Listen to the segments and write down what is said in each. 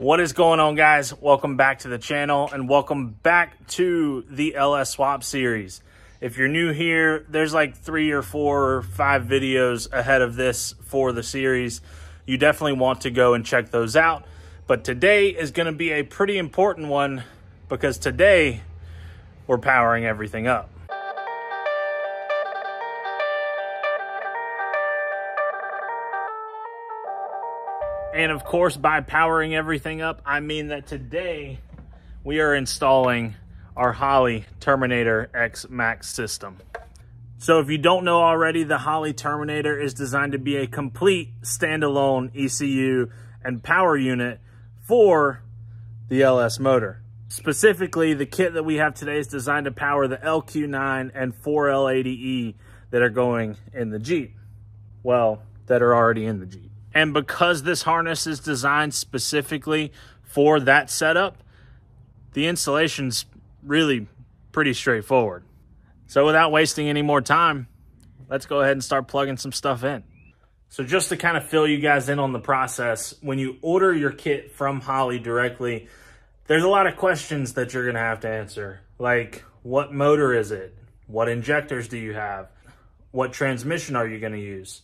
What is going on guys? Welcome back to the channel and welcome back to the LS Swap series. If you're new here, there's like three or four or five videos ahead of this for the series. You definitely want to go and check those out. But today is gonna be a pretty important one because today we're powering everything up. And of course, by powering everything up, I mean that today we are installing our Holley Terminator X Max system. So if you don't know already, the Holley Terminator is designed to be a complete standalone ECU and power unit for the LS motor. Specifically, the kit that we have today is designed to power the LQ9 and 4L80E that are going in the Jeep. Well, that are already in the Jeep. And because this harness is designed specifically for that setup, the installation's really pretty straightforward. So without wasting any more time, let's go ahead and start plugging some stuff in. So just to kind of fill you guys in on the process, when you order your kit from Holley directly, there's a lot of questions that you're gonna have to answer. Like, what motor is it? What injectors do you have? What transmission are you gonna use?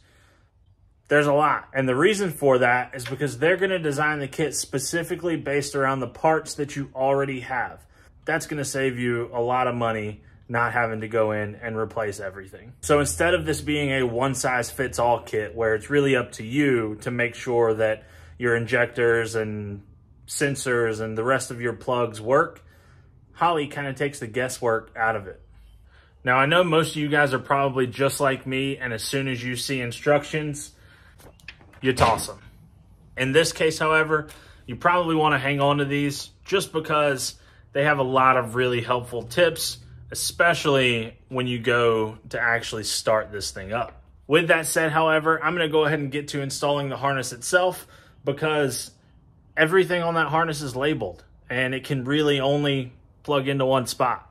There's a lot. And the reason for that is because they're going to design the kit specifically based around the parts that you already have. That's going to save you a lot of money not having to go in and replace everything. So instead of this being a one size fits all kit where it's really up to you to make sure that your injectors and sensors and the rest of your plugs work, Holley kind of takes the guesswork out of it. Now I know most of you guys are probably just like me and as soon as you see instructions, you toss them. In this case, however, you probably want to hang on to these just because they have a lot of really helpful tips, especially when you go to actually start this thing up. With that said, however, I'm going to go ahead and get to installing the harness itself because everything on that harness is labeled and it can really only plug into one spot.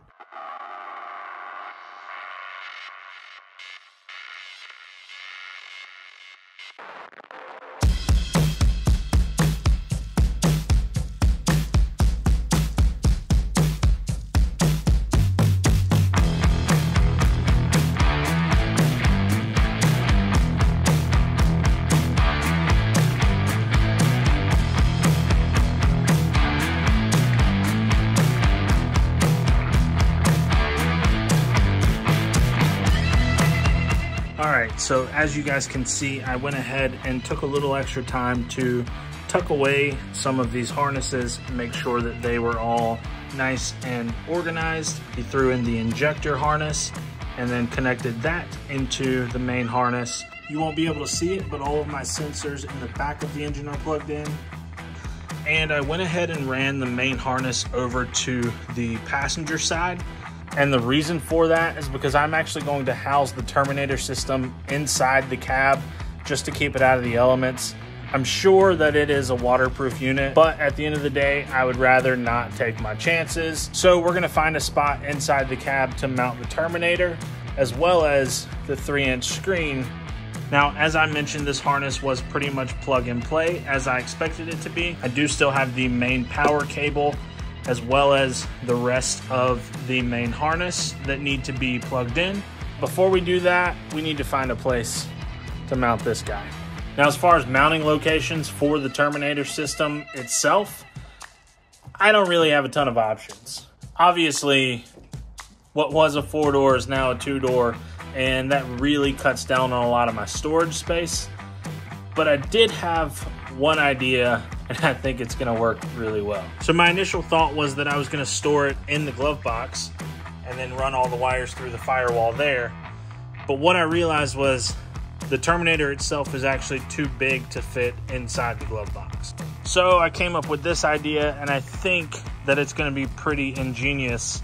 So as you guys can see, I went ahead and took a little extra time to tuck away some of these harnesses, make sure that they were all nice and organized. He threw in the injector harness and then connected that into the main harness. You won't be able to see it, but all of my sensors in the back of the engine are plugged in. And I went ahead and ran the main harness over to the passenger side and the reason for that is because I'm actually going to house the Terminator system inside the cab just to keep it out of the elements. I'm sure that it is a waterproof unit, but at the end of the day, I would rather not take my chances. So we're gonna find a spot inside the cab to mount the Terminator, as well as the three inch screen. Now, as I mentioned, this harness was pretty much plug and play as I expected it to be. I do still have the main power cable as well as the rest of the main harness that need to be plugged in. Before we do that, we need to find a place to mount this guy. Now, as far as mounting locations for the Terminator system itself, I don't really have a ton of options. Obviously, what was a four door is now a two door, and that really cuts down on a lot of my storage space. But I did have one idea and I think it's gonna work really well. So my initial thought was that I was gonna store it in the glove box and then run all the wires through the firewall there. But what I realized was the Terminator itself is actually too big to fit inside the glove box. So I came up with this idea and I think that it's gonna be pretty ingenious.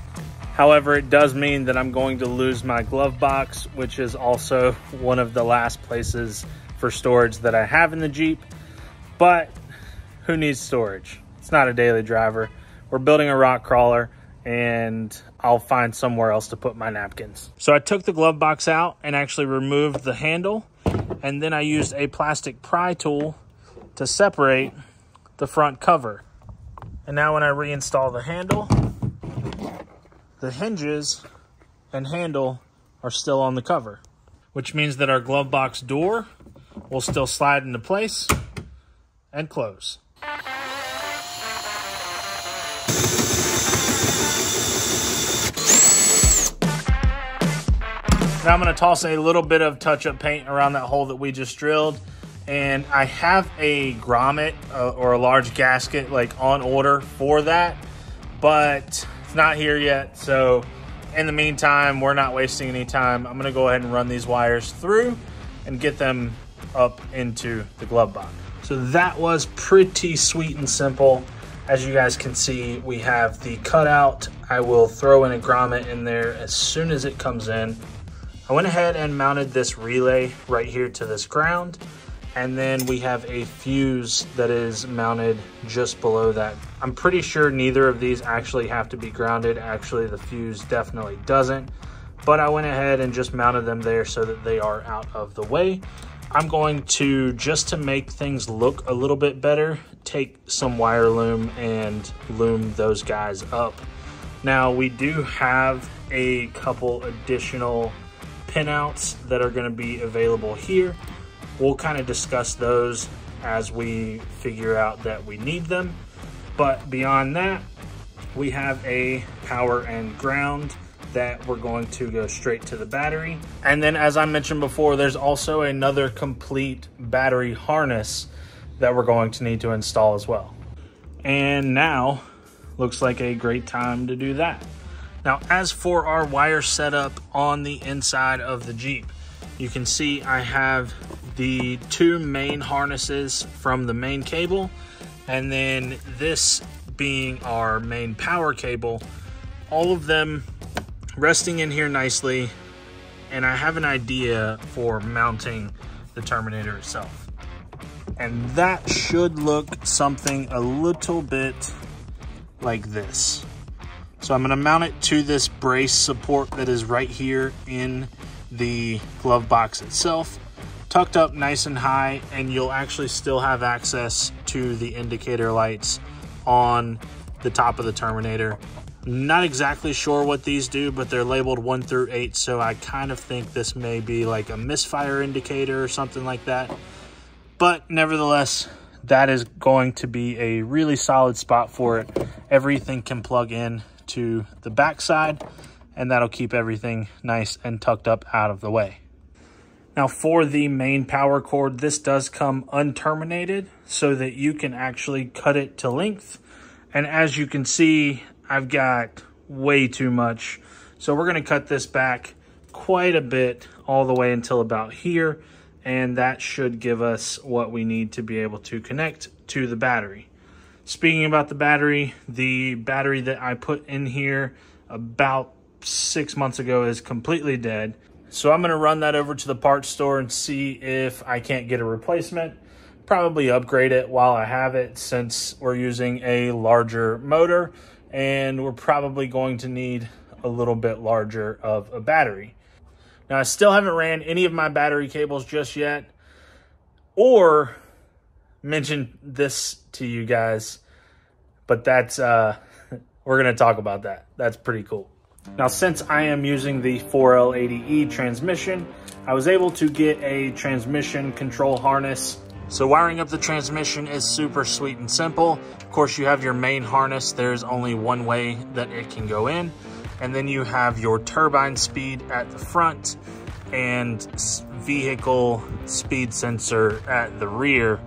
However, it does mean that I'm going to lose my glove box, which is also one of the last places for storage that I have in the Jeep. But who needs storage? It's not a daily driver. We're building a rock crawler and I'll find somewhere else to put my napkins. So I took the glove box out and actually removed the handle and then I used a plastic pry tool to separate the front cover. And now when I reinstall the handle, the hinges and handle are still on the cover, which means that our glove box door will still slide into place and close. Now I'm gonna toss a little bit of touch-up paint around that hole that we just drilled. And I have a grommet uh, or a large gasket like on order for that, but it's not here yet. So in the meantime, we're not wasting any time. I'm gonna go ahead and run these wires through and get them up into the glove box. So that was pretty sweet and simple. As you guys can see, we have the cutout. I will throw in a grommet in there as soon as it comes in. I went ahead and mounted this relay right here to this ground. And then we have a fuse that is mounted just below that. I'm pretty sure neither of these actually have to be grounded. Actually, the fuse definitely doesn't. But I went ahead and just mounted them there so that they are out of the way. I'm going to, just to make things look a little bit better, take some wire loom and loom those guys up. Now, we do have a couple additional pinouts that are going to be available here. We'll kind of discuss those as we figure out that we need them. But beyond that, we have a power and ground that we're going to go straight to the battery. And then as I mentioned before, there's also another complete battery harness that we're going to need to install as well. And now looks like a great time to do that. Now, as for our wire setup on the inside of the Jeep, you can see I have the two main harnesses from the main cable, and then this being our main power cable, all of them resting in here nicely, and I have an idea for mounting the Terminator itself. And that should look something a little bit like this. So I'm gonna mount it to this brace support that is right here in the glove box itself, tucked up nice and high, and you'll actually still have access to the indicator lights on the top of the Terminator. Not exactly sure what these do, but they're labeled one through eight, so I kind of think this may be like a misfire indicator or something like that. But nevertheless, that is going to be a really solid spot for it. Everything can plug in to the backside and that'll keep everything nice and tucked up out of the way. Now for the main power cord, this does come unterminated so that you can actually cut it to length. And as you can see, I've got way too much. So we're gonna cut this back quite a bit all the way until about here. And that should give us what we need to be able to connect to the battery. Speaking about the battery, the battery that I put in here about six months ago is completely dead. So I'm gonna run that over to the parts store and see if I can't get a replacement. Probably upgrade it while I have it since we're using a larger motor and we're probably going to need a little bit larger of a battery. Now I still haven't ran any of my battery cables just yet or mentioned this to you guys, but that's, uh, we're going to talk about that. That's pretty cool. Now, since I am using the 4L80E transmission, I was able to get a transmission control harness. So wiring up the transmission is super sweet and simple. Of course, you have your main harness. There's only one way that it can go in. And then you have your turbine speed at the front and vehicle speed sensor at the rear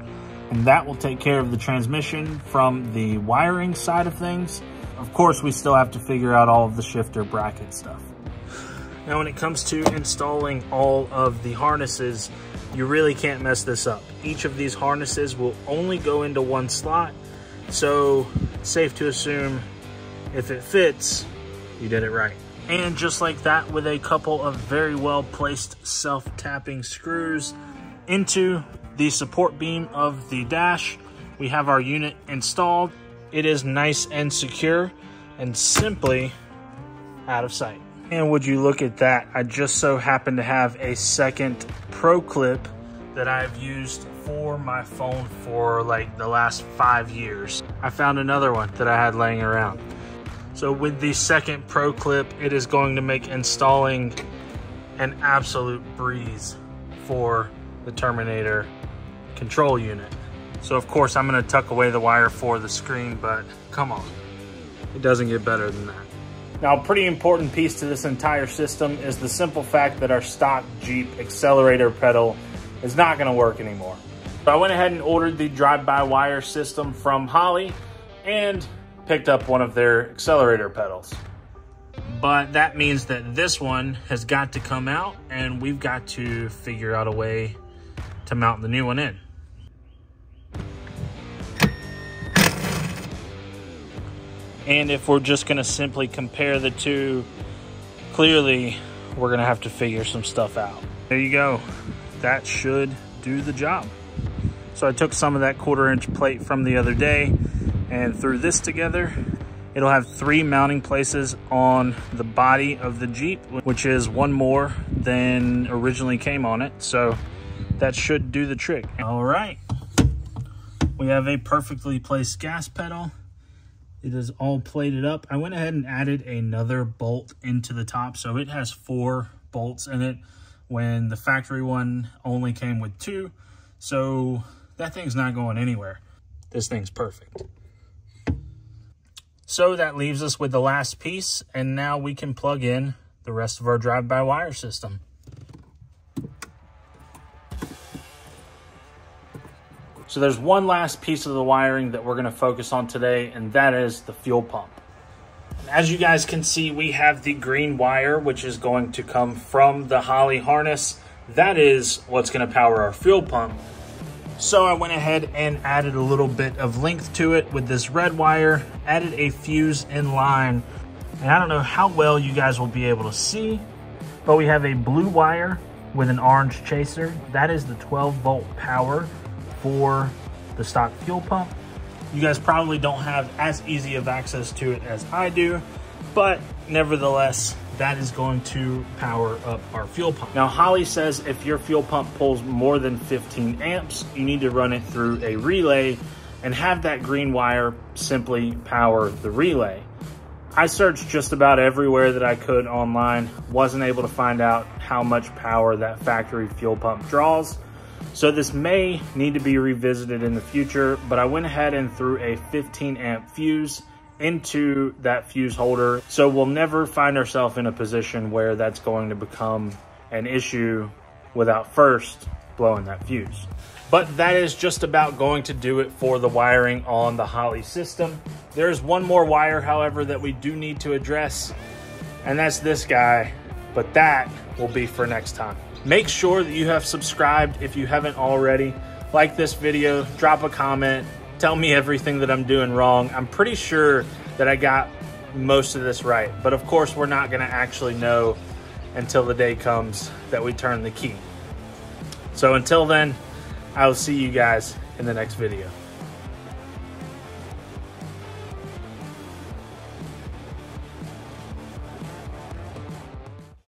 and that will take care of the transmission from the wiring side of things. Of course, we still have to figure out all of the shifter bracket stuff. Now, when it comes to installing all of the harnesses, you really can't mess this up. Each of these harnesses will only go into one slot, so safe to assume if it fits, you did it right. And just like that, with a couple of very well placed self-tapping screws into the support beam of the dash. We have our unit installed. It is nice and secure and simply out of sight. And would you look at that, I just so happen to have a second Pro Clip that I've used for my phone for like the last five years. I found another one that I had laying around. So with the second Pro Clip, it is going to make installing an absolute breeze for the Terminator control unit. So of course I'm gonna tuck away the wire for the screen, but come on, it doesn't get better than that. Now, a pretty important piece to this entire system is the simple fact that our stock Jeep accelerator pedal is not gonna work anymore. So I went ahead and ordered the drive-by-wire system from Holley and picked up one of their accelerator pedals. But that means that this one has got to come out and we've got to figure out a way to mount the new one in. And if we're just gonna simply compare the two, clearly we're gonna have to figure some stuff out. There you go. That should do the job. So I took some of that quarter inch plate from the other day and threw this together. It'll have three mounting places on the body of the Jeep, which is one more than originally came on it. So that should do the trick. All right. We have a perfectly placed gas pedal it is all plated up. I went ahead and added another bolt into the top. So it has four bolts in it when the factory one only came with two. So that thing's not going anywhere. This thing's perfect. So that leaves us with the last piece. And now we can plug in the rest of our drive-by-wire system. So there's one last piece of the wiring that we're gonna focus on today, and that is the fuel pump. As you guys can see, we have the green wire, which is going to come from the Holley harness. That is what's gonna power our fuel pump. So I went ahead and added a little bit of length to it with this red wire, added a fuse in line. And I don't know how well you guys will be able to see, but we have a blue wire with an orange chaser. That is the 12 volt power for the stock fuel pump. You guys probably don't have as easy of access to it as I do, but nevertheless, that is going to power up our fuel pump. Now, Holley says if your fuel pump pulls more than 15 amps, you need to run it through a relay and have that green wire simply power the relay. I searched just about everywhere that I could online, wasn't able to find out how much power that factory fuel pump draws. So this may need to be revisited in the future, but I went ahead and threw a 15 amp fuse into that fuse holder. So we'll never find ourselves in a position where that's going to become an issue without first blowing that fuse. But that is just about going to do it for the wiring on the Holley system. There's one more wire, however, that we do need to address, and that's this guy, but that will be for next time. Make sure that you have subscribed if you haven't already. Like this video, drop a comment, tell me everything that I'm doing wrong. I'm pretty sure that I got most of this right. But of course, we're not gonna actually know until the day comes that we turn the key. So until then, I will see you guys in the next video.